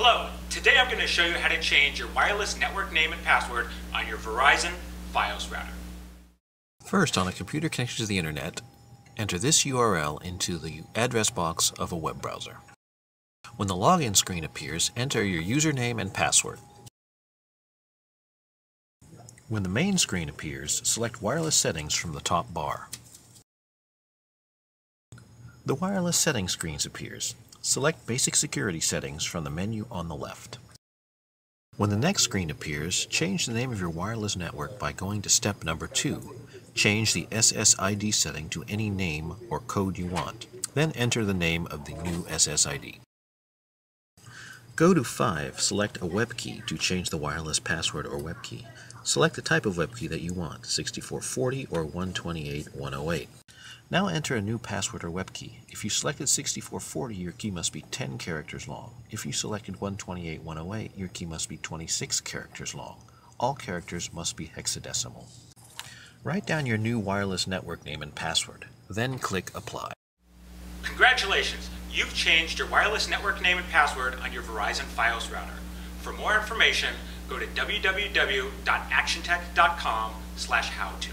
Hello, today I'm going to show you how to change your wireless network name and password on your Verizon Fios router. First, on a computer connected to the internet, enter this URL into the address box of a web browser. When the login screen appears, enter your username and password. When the main screen appears, select Wireless Settings from the top bar. The Wireless Settings screen appears. Select Basic Security Settings from the menu on the left. When the next screen appears, change the name of your wireless network by going to step number 2. Change the SSID setting to any name or code you want. Then enter the name of the new SSID. Go to 5, select a WEP key to change the wireless password or WEP key. Select the type of WEP key that you want, 6440 or 128.108. Now enter a new password or WEP key. If you selected 6440, your key must be 10 characters long. If you selected 128.108, your key must be 26 characters long. All characters must be hexadecimal. Write down your new wireless network name and password. Then click Apply. Congratulations! You've changed your wireless network name and password on your Verizon Fios router. For more information, go to www.actiontec.com slash howto.